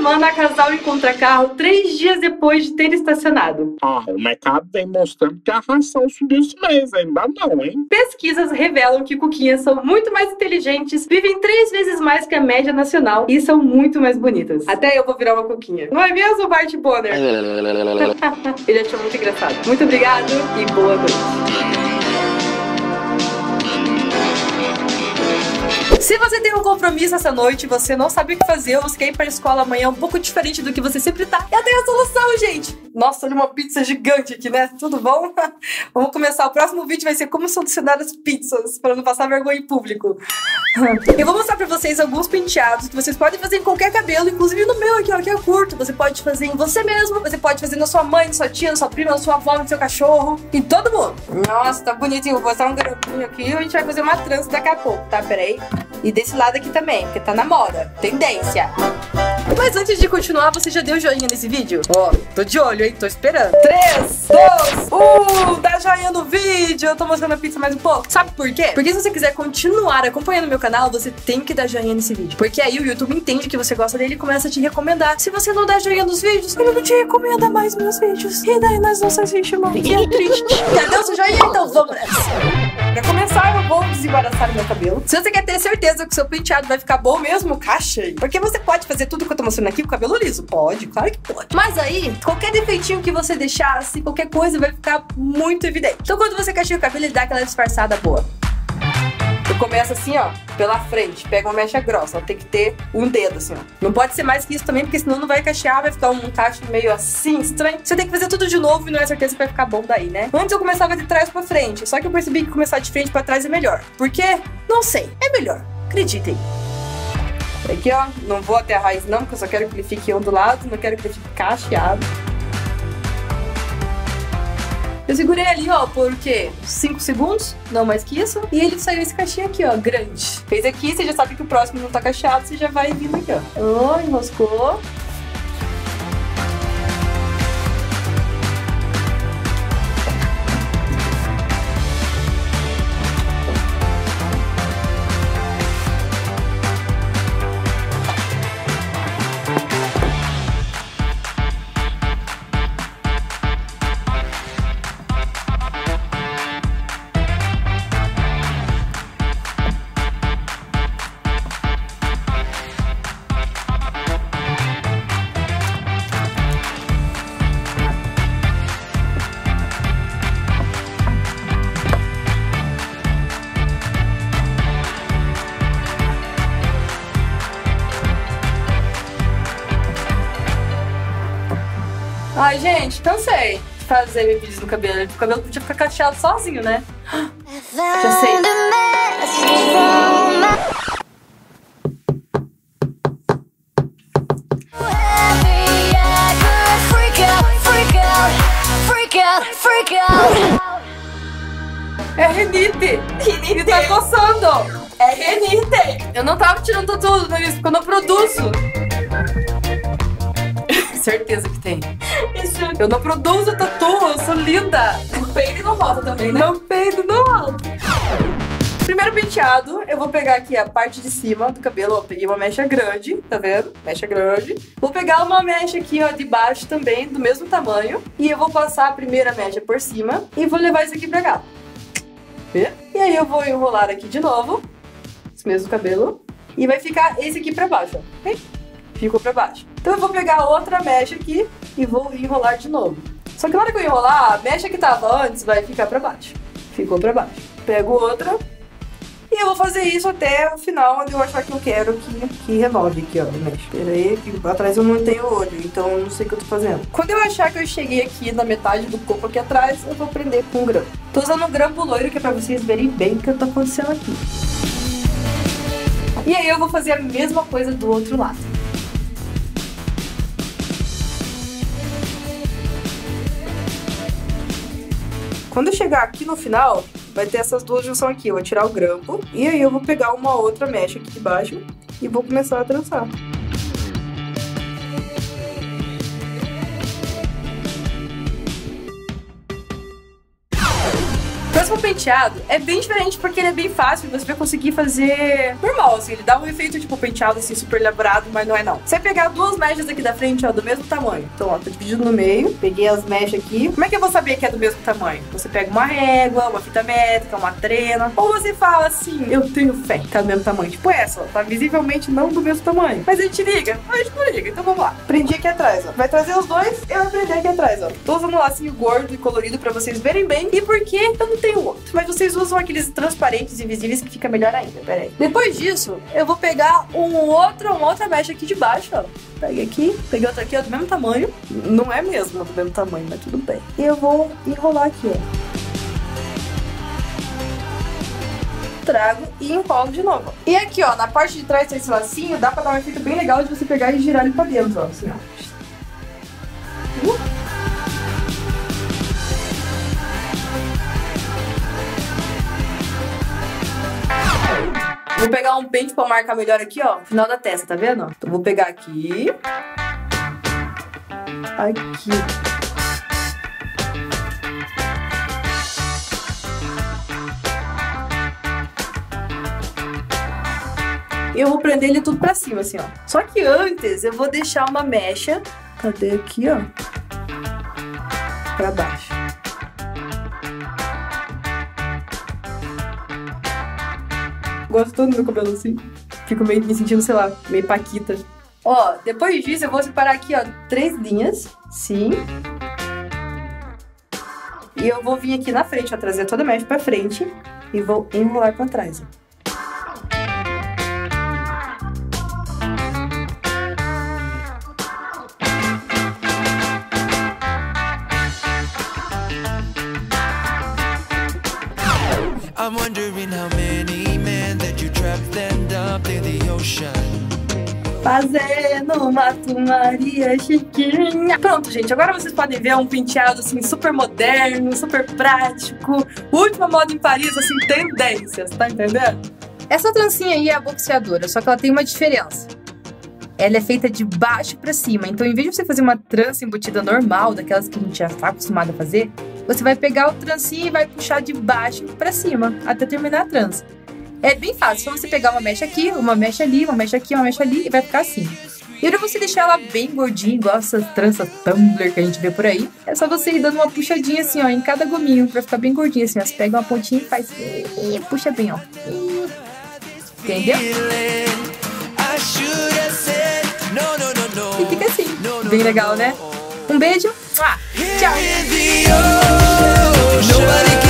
semana, a casal encontra carro três dias depois de ter estacionado. Ah, o mercado vem mostrando que a ração subiu esse mês, ainda não, hein? Pesquisas revelam que cuquinhas são muito mais inteligentes, vivem três vezes mais que a média nacional e são muito mais bonitas. Até eu vou virar uma cuquinha. Não é mesmo, Bart Bonner? Ele achou muito engraçado. Muito obrigado e boa noite. Um compromisso essa noite, você não sabe o que fazer, você quer ir pra escola amanhã um pouco diferente do que você sempre tá, eu tenho a solução, gente! Nossa, olha uma pizza gigante aqui, né? Tudo bom? Vamos começar. O próximo vídeo vai ser como solucionar as pizzas para não passar vergonha em público. Eu vou mostrar pra vocês alguns penteados que vocês podem fazer em qualquer cabelo, inclusive no meu aqui, ó, que é curto. Você pode fazer em você mesmo, você pode fazer na sua mãe, na sua tia, na sua prima, na sua avó, no seu cachorro, em todo mundo. Nossa, tá bonitinho. Vou botar um grampinho aqui e a gente vai fazer uma trança daqui a pouco, tá? Peraí. E desse lado aqui também, porque tá na moda. Tendência. Mas antes de continuar, você já deu joinha nesse vídeo? Ó, tô de olho, hein? Tô esperando. 3, 2, 1, dá joinha no vídeo. Eu tô mostrando a pizza mais um pouco. Sabe por quê? Porque se você quiser continuar acompanhando meu canal, você tem que dar joinha nesse vídeo. Porque aí o YouTube entende que você gosta dele e começa a te recomendar. Se você não dá joinha nos vídeos, ele não te recomenda mais meus vídeos. E daí nós não assistimos, irmão. Que é triste. Cadê o seu joinha? Então vamos nessa. Pra começar, eu vou desembaraçar o meu cabelo. Se você quer ter certeza que o seu penteado vai ficar bom mesmo, caixa aí. Porque você pode fazer tudo que eu tô mostrando aqui com o cabelo liso. Pode, claro que pode. Mas aí, qualquer defeitinho que você deixasse, qualquer coisa vai ficar muito evidente. Então quando você cacheia o cabelo, ele dá aquela disfarçada boa. Eu começo assim, ó, pela frente, pega uma mecha grossa, tem que ter um dedo assim, ó. Não pode ser mais que isso também, porque senão não vai cachear, vai ficar um cacho meio assim, estranho. Você tem que fazer tudo de novo e não é certeza que vai ficar bom daí, né? Antes eu começava de trás pra frente, só que eu percebi que começar de frente pra trás é melhor. Por quê? Não sei, é melhor. Acreditem. Aqui, ó, não vou até a raiz não, porque eu só quero que ele fique ondulado, não quero que ele fique cacheado. Eu segurei ali, ó, por quê? 5 segundos, não mais que isso. E ele saiu esse cachinho aqui, ó, grande. Fez aqui, você já sabe que o próximo não tá cacheado, você já vai vindo aqui, ó. Oh, enroscou. Ai, gente, cansei de fazer vídeos no cabelo. O cabelo podia ficar cacheado sozinho, né? Já sei. É rinite. Rinite. tá coçando. É rinite. Eu não tava tirando tudo no início, porque eu não produzo. Certeza que tem. Eu não produzo tatu, eu sou linda. No peito e no rosa também, né? Não peito, não alto. Primeiro penteado, eu vou pegar aqui a parte de cima do cabelo. Eu peguei uma mecha grande, tá vendo? Mecha grande. Vou pegar uma mecha aqui, ó, de baixo também, do mesmo tamanho. E eu vou passar a primeira mecha por cima e vou levar isso aqui pra cá. Vê? E aí eu vou enrolar aqui de novo, esse mesmo cabelo. E vai ficar esse aqui pra baixo, ó. Ok? Ficou pra baixo. Então eu vou pegar outra mecha aqui e vou enrolar de novo. Só que na hora que eu enrolar, a mecha que tava antes vai ficar pra baixo. Ficou pra baixo. Pego outra e eu vou fazer isso até o final, onde eu achar que eu quero que, que renove aqui, ó, mecha. Pera aí, que atrás eu não tenho olho, então eu não sei o que eu tô fazendo. Quando eu achar que eu cheguei aqui na metade do coco aqui atrás, eu vou prender com um grampo. Tô usando um grampo loiro, que é pra vocês verem bem o que tá acontecendo aqui. E aí eu vou fazer a mesma coisa do outro lado. Quando eu chegar aqui no final, vai ter essas duas junções aqui. Eu vou tirar o grampo e aí eu vou pegar uma outra mecha aqui de baixo e vou começar a trançar. Próximo penteado é bem diferente porque ele é bem fácil, você vai conseguir fazer normal, assim, ele dá um efeito tipo penteado assim super elaborado, mas não é não. Você vai pegar duas mechas aqui da frente, ó, do mesmo tamanho. Então, ó, tá dividido no meio, peguei as mechas aqui. Como é que eu vou saber que é do mesmo tamanho? Você pega uma régua, uma fita métrica, uma trena, ou você fala assim, eu tenho fé que é do mesmo tamanho, tipo essa, ó, tá visivelmente não do mesmo tamanho. Mas a gente liga? A gente não liga, então vamos lá. Prendi aqui atrás, ó. Vai trazer os dois, eu vou prender aqui atrás, ó. Tô usando um lacinho gordo e colorido pra vocês verem bem. E por que eu não tenho outro? Mas vocês usam aqueles transparentes invisíveis que fica melhor ainda, pera aí. Depois disso, eu vou pegar um outro, uma outra mecha aqui de baixo, ó. Peguei aqui, peguei outra aqui, ó, do mesmo tamanho. Não é mesmo do mesmo tamanho, mas tudo bem. E eu vou enrolar aqui, ó. trago e enrolo de novo. E aqui, ó, na parte de trás desse lacinho, dá pra dar um efeito bem legal de você pegar e girar ele pra dentro, ó, assim, ó. Vou pegar um pente pra marcar melhor aqui, ó, final da testa, tá vendo? Então vou pegar aqui. Aqui. eu vou prender ele tudo pra cima, assim, ó. Só que antes eu vou deixar uma mecha, cadê aqui, ó? Pra baixo. Gosto todo do meu cabelo assim. Fico meio me sentindo, sei lá, meio paquita. Ó, depois disso eu vou separar aqui, ó, três linhas. Sim. E eu vou vir aqui na frente, ó, trazer toda a mecha pra frente e vou enrolar pra trás, ó. I'm wondering how many men that you trapped and dumped in the ocean. Fazendo uma tumaria chiquinha. Pronto, gente. Agora vocês podem ver um penteado assim super moderno, super prático. Última moda em Paris, assim, tendências, tá entendendo? Essa trancinha aí é a boxeadora, só que ela tem uma diferença. Ela é feita de baixo para cima, então em vez de você fazer uma trança embutida normal, daquelas que a gente já tá acostumado a fazer, você vai pegar o trancinho e vai puxar de baixo para cima até terminar a trança. É bem fácil, só você pegar uma mecha aqui, uma mecha ali, uma mecha aqui, uma mecha ali e vai ficar assim. E para você deixar ela bem gordinha, igual essas tranças tumbler que a gente vê por aí, é só você ir dando uma puxadinha assim, ó, em cada gominho, pra ficar bem gordinha assim, ó. Você pega uma pontinha e faz e puxa bem, ó. Entendeu? E fica assim, bem legal, né? Um beijo, tchau! Nobody